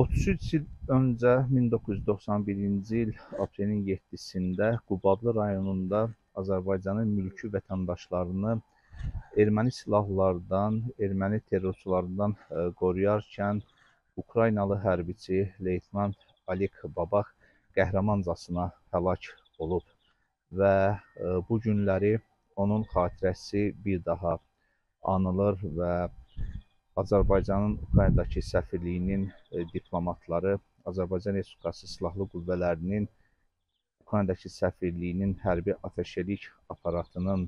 3 il öncə 1991-ci il aprelin 7-sində Qubadlı rayonunda Azərbaycanın mülki vətəndaşlarını erməni silahlılardan, erməni terrorçulardan ə, qoruyarkən Ukraynalı hərbiçi leytenant Alik Babaq qəhrəmancasına həlak olub və ə, bu günləri onun xatirəsi bir daha anılır və Azərbaycanın Ukraynadakı səfirliyinin e, diplomatları, Azərbaycan Respublikası Silahlı Qüvvələrinin Ukraynadakı səfirliyinin hərbi atəşçilik aparatının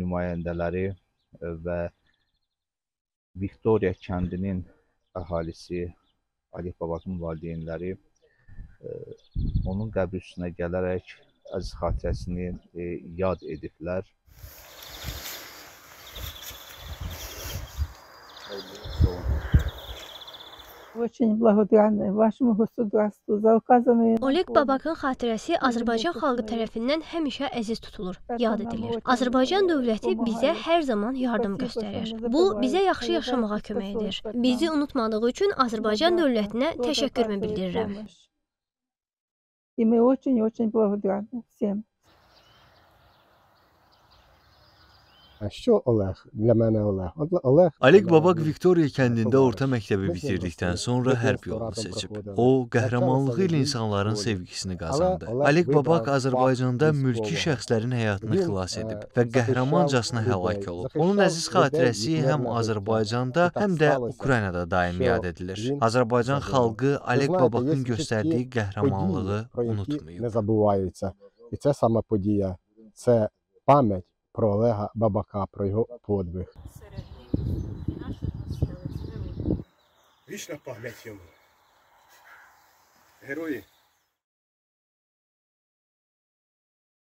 nümayəndələri e, və Viktoriya kəndinin əhalisi, Ali Babakın valideynləri e, onun qəbri üstünə gələrək əziz xatirəsini yad ediblər. Очень благодарны вашему государству за оказанные нам Oleg помощь. Babakın xatirəsi Azərbaycan xalqı tərəfindən həmişə əziz tutulur, yad edilir. Azərbaycan dövləti bizə hər zaman yardım göstərir. Bu bizə yaxşı yaşamağa kömək edir. Bizi unutmadığı üçün Azərbaycan dövlətinə За təşəkkürümü оказанную bildirirəm. помощь. И мы очень-очень благодарны всем. Що Олег? Для мене Олег. От Олег Alik Babak Viktoriya kəndində orta məktəbi bitirdikdən sonra hərb yolunu seçib. O, qəhrəmanlığı ilə insanların sevgisini qazandı. Alik Babak Azərbaycanda mülki şəxslərin həyatını xilas edib və qəhrəmancasına həlak olub. Onun əziz xatirəsi həm Azərbaycanda, həm də Ukraynada daim yad edilir. Azərbaycan xalqı Alik Babakın göstərdiyi qəhrəmanlığı про які unutmayıb. не забуваються. І це саме подія. Це пам'ять про Олега Бабака, про його подвиг. Вічна пам'ять йому. Герої